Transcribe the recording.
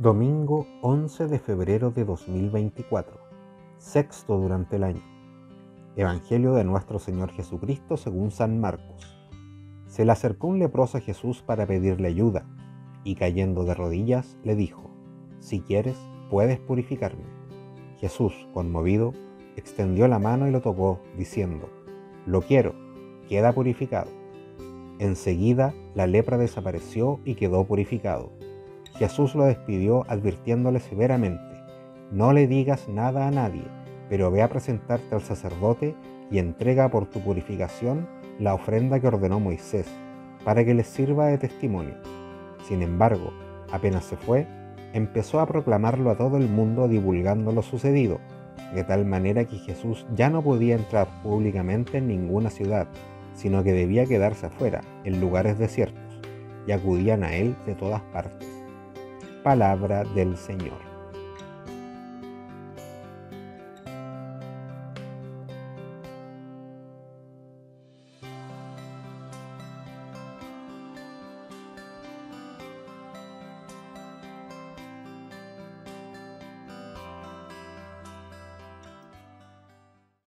Domingo 11 de febrero de 2024, sexto durante el año. Evangelio de nuestro Señor Jesucristo según San Marcos. Se le acercó un leproso a Jesús para pedirle ayuda, y cayendo de rodillas le dijo, Si quieres, puedes purificarme. Jesús, conmovido, extendió la mano y lo tocó, diciendo, Lo quiero, queda purificado. Enseguida la lepra desapareció y quedó purificado Jesús lo despidió advirtiéndole severamente, no le digas nada a nadie, pero ve a presentarte al sacerdote y entrega por tu purificación la ofrenda que ordenó Moisés, para que les sirva de testimonio. Sin embargo, apenas se fue, empezó a proclamarlo a todo el mundo divulgando lo sucedido, de tal manera que Jesús ya no podía entrar públicamente en ninguna ciudad, sino que debía quedarse afuera, en lugares desiertos, y acudían a él de todas partes palabra del Señor.